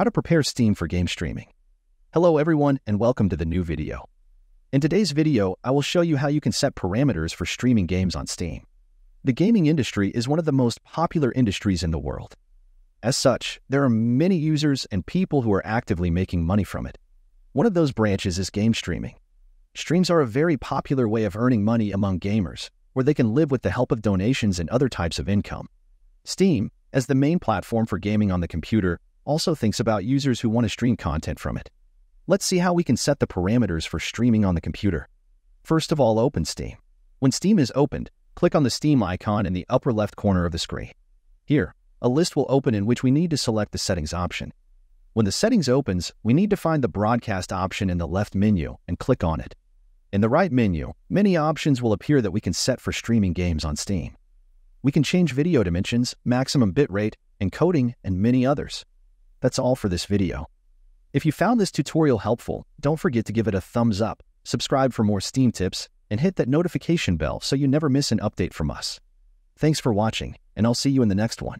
How to prepare Steam for game streaming. Hello everyone and welcome to the new video. In today's video, I will show you how you can set parameters for streaming games on Steam. The gaming industry is one of the most popular industries in the world. As such, there are many users and people who are actively making money from it. One of those branches is game streaming. Streams are a very popular way of earning money among gamers, where they can live with the help of donations and other types of income. Steam, as the main platform for gaming on the computer, also thinks about users who want to stream content from it. Let's see how we can set the parameters for streaming on the computer. First of all, open Steam. When Steam is opened, click on the Steam icon in the upper left corner of the screen. Here, a list will open in which we need to select the settings option. When the settings opens, we need to find the broadcast option in the left menu and click on it. In the right menu, many options will appear that we can set for streaming games on Steam. We can change video dimensions, maximum bitrate, encoding, and many others. That's all for this video. If you found this tutorial helpful, don't forget to give it a thumbs up, subscribe for more Steam tips, and hit that notification bell so you never miss an update from us. Thanks for watching, and I'll see you in the next one.